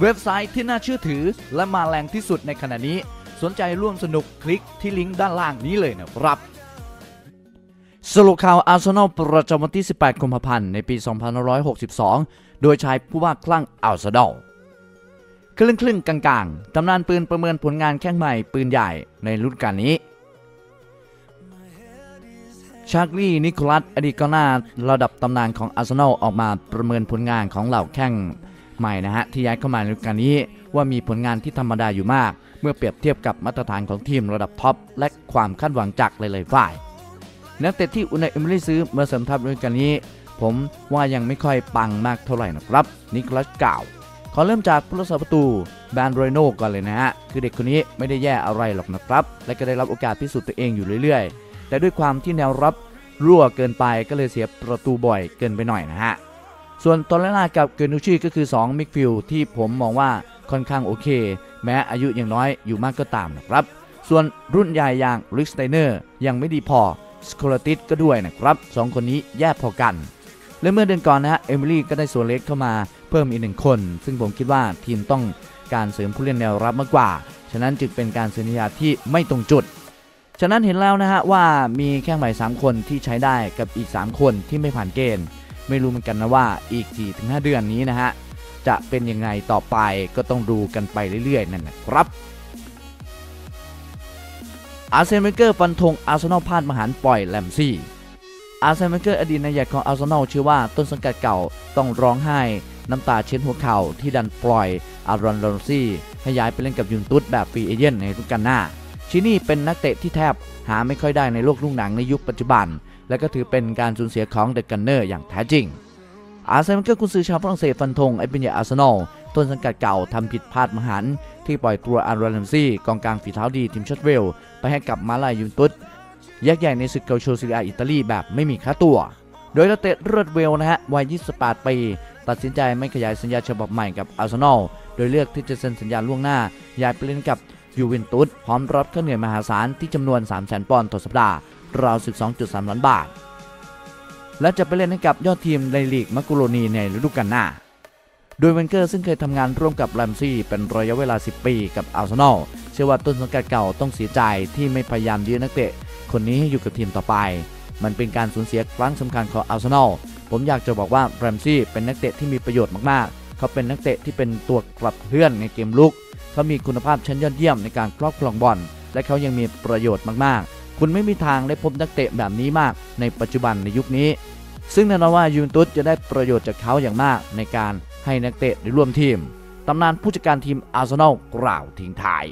เว็บไซต์ที่น่าเชื่อถือ และมาแรงที่สุดในขณะนี้ สนใจร่วมสนุกคลิกที่ลิงก์ด้านล่างนี้เลยนะครับสรุปข่าวอาร์เซนอลประจำวันที่ 18 กุมภาพันธ์ ในปี 2562 โดยชายผู้บ้าคลั่งอาร์เซนอลครึ่งครึ่งๆกลางๆ ตำนานปืนประเมินผลงานแข้งใหม่ปืนใหญ่ในฤดูกาลนี้ ชาร์ลีนิโคลัสอดีตกองหน้าระดับตำนานของอาร์เซนอลออกมาประเมินผลงานของเหล่าแข้ง ใหม่นะฮะที่ย้ายเข้ามาในฤดูกาลนี้ ว่ามีผลงานที่ธรรมดาอยู่มาก เมื่อเปรียบเทียบกับมาตรฐานของทีมระดับท็อปและความคาดหวังจากหลายๆฝ่ายนักเตะที่อูไนเอเมรี่ซื้อมาเสริมทัพฤดูกาลนี้ ผมว่ายังไม่ค่อยปังมากเท่าไหร่นะครับนิโคลัสกล่าวขอเริ่มจากผู้รักษาประตูแบร์นด์เลโน่ก่อนเลยนะฮะ คือเด็กคนนี้ไม่ได้แย่อะไรหรอกนะครับ และก็ได้รับโอกาสพิสูจน์ตัวเองอยู่เรื่อยๆ แต่ด้วยความที่แนวรับรั่วเกินไปก็เลยเสียประตูบ่อยเกินไปหน่อยนะฮะ ส่วนตอร์เรร่ากับเกนดูซี่ก็คือ 2 midfield ที่ผมมองว่าค่อนข้างโอเค แม้อายุยังน้อยอยู่มากก็ตามนะครับ ส่วนรุ่นใหญ่อย่างลิชท์สไตเนอร์ยังไม่ดีพอโซคราติสก็ด้วยนะครับสองคนนี้แย่พอกัน และเมื่อเดือนก่อนนะฮะเอเมรี่ก็ได้ส่วนเล็กเข้ามาเพิ่มอีกหนึ่งคน ซึ่งผมคิดว่าทีมต้องการเสริมผู้เล่นแนวรับมากกว่า ฉะนั้นจึงเป็นการเซ็นสัญญาที่ไม่ตรงจุด ฉะนั้นเห็นแล้วนะฮะว่ามีแข้งใหม่ 3 คนที่ใช้ได้กับอีก 3 คนที่ไม่ผ่านเกณฑ์ ไม่รู้เหมือนกันนะว่าอีก4-5เดือนนี้นะฮะจะเป็นยังไงต่อไปก็ต้องดูกันไปเรื่อยๆนั่นนะครับอาร์เซนเวงเกอร์ฟันธงอาร์เซนอลพลาดมหันต์ปล่อยแรมซี่อาร์เซนเวงเกอร์อดีตนายใหญ่ของอาร์เซนอลเชื่อว่าต้นสังกัดเก่าต้องร้องไห้น้ำตาเช็ดหัวเข่าที่ดันปล่อยอารอนแรมซี่ให้ย้ายไปเล่นกับยูเวนตุสแบบ free agent ในฤดูกาลหน้า แรมซี่นี่เป็นนักเตะที่แทบหาไม่ค่อยได้ในโลกลูกหนังในยุคปัจจุบัน และก็ถือเป็นการสูญเสียของ The Gunner อย่างแท้จริง อาร์เซนอลกุนซือชาวฝรั่งเศสฟันธงไอ้ปืนใหญ่อาร์เซนอลต้นสังกัดเก่าทำผิดพลาดมหันต์ที่ปล่อยตัวอารอนแรมซี่กองกลางฝีเท้าดีทีมชาติเวลส์ ไปให้กับม้าลายยูเวนตุสยักษ์ใหญ่ในศึกกัลโช่เซเรียอาอิตาลีแบบไม่มีค่าตัว โดยนักเตะเลือดเวลส์นะฮะวัย 28 ปีตัดสินใจไม่ขยายสัญญาฉบับใหม่กับอาร์เซนอล โดยเลือกที่จะเซ็นสัญญาล่วงหน้า ย้ายไปเล่นกับ ยูเวนตุสพร้อมรับค่าเหนื่อยมหาศาลที่จำนวน 3 0 0 0 0ปอนด์ต่อสัปดาห์ราว 12.3 ล้านบาท และจะไปเล่นให้กับยอดทีมในลีกมักกะโรนีในฤดูกาลหน้า โดยเวนเกอร์ซึ่งเคยทำงานร่วมกับแรมซี่เป็นระยะเวลา 10 ปีกับอาร์เซนอลเชื่อว่าต้นสังกัดเก่าต้องเสียใจที่ไม่พยายามยื้อนักเตะ คนนี้ให้อยู่กับทีมต่อไป มันเป็นการสูญเสียครั้งสำคัญของอาร์เซนอลผมอยากจะบอกว่าแรมซี่เป็นนักเตะที่มีประโยชน์มากๆ เขาเป็นนักเตะที่เป็นตัวขับเคลื่อนในเกมลุก เขามีคุณภาพชั้นยอดเยี่ยมในการครอบครองบอลและเขายังมีประโยชน์มากๆ คุณไม่มีทางได้พบนักเตะแบบนี้มากในปัจจุบันในยุคนี้ ซึ่งแน่นอนว่ายูเวนตุสจะได้ประโยชน์จากเขาอย่างมากในการให้นักเตะได้ร่วมทีมตำนานผู้จัดการทีมอาร์เซนอลกล่าวทิ้งท้าย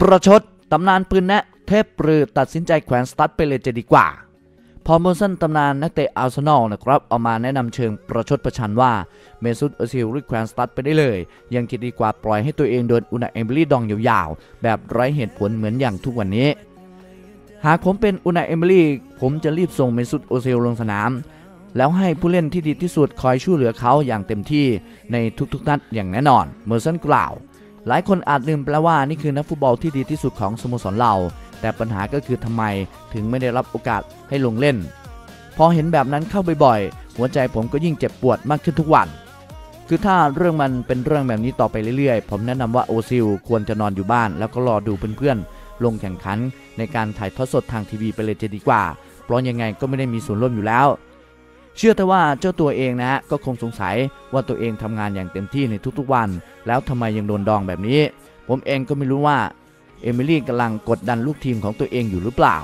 ประชดตำนานปืนแนะเทพปรือตัดสินใจแขวนสตั๊ดไปเลยจะดีกว่า พอมอนสันตำนานนักเตะอาร์เซนอลนะครับเอามาแนะนำเชิงประชดประชันว่าเมซุตโอซิลรีบแขวนสตั๊ดไปได้เลย ยังจะดีกว่าปล่อยให้ตัวเองโดนอูไนเอเมรี่ดองยาวๆ แบบไร้เหตุผลเหมือนอย่างทุกวันนี้ หากผมเป็นอูไนเอเมรี่ผมจะรีบส่งเมซุตโอซิลลงสนาม แล้วให้ผู้เล่นที่ดีที่สุดคอยช่วยเหลือเขาอย่างเต็มที่ในทุกๆนัดอย่างแน่นอนเมอร์สันกล่าว หลายคนอาจลืมไปแล้วว่านี่คือนักฟุตบอลที่ดีที่สุดของสโมสรเรา แต่ปัญหาก็คือทำไมถึงไม่ได้รับโอกาสให้ลงเล่น พอเห็นแบบนั้นเข้าบ่อยๆ หัวใจผมก็ยิ่งเจ็บปวดมากขึ้นทุกวัน คือถ้าเรื่องมันเป็นเรื่องแบบนี้ต่อไปเรื่อยๆ ผมแนะนำว่าโอซิลควรจะนอนอยู่บ้าน แล้วก็รอดูเพื่อนๆลงแข่งขัน ในการถ่ายทอดสดทางทีวีไปเลยจะดีกว่า เพราะยังไงก็ไม่ได้มีส่วนร่วมอยู่แล้ว เชื่อแต่ว่าเจ้าตัวเองนะฮะก็คงสงสัยว่าตัวเองทำงานอย่างเต็มที่ในทุกๆวัน แล้วทำไมยังโดนดองแบบนี้ ผมเองก็ไม่รู้ว่า เอมิลี่กำลังกดดันลูกทีมของตัวเองอยู่หรือเปล่า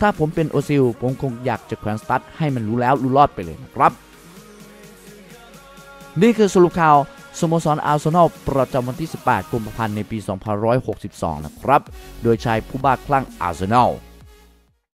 ถ้าผมเป็นโอซิล ผมคงอยากจะแขวนสตั๊ดให้มันรู้แล้วรู้รอดไปเลยนะครับ นี่คือสรุปข่าวสโมสรอาร์เซนอลประจำวันที่ 18 กุมภาพันธ์ในปี 2562 นะครับ โดยชายผู้บ้าคลั่งอาร์เซนอล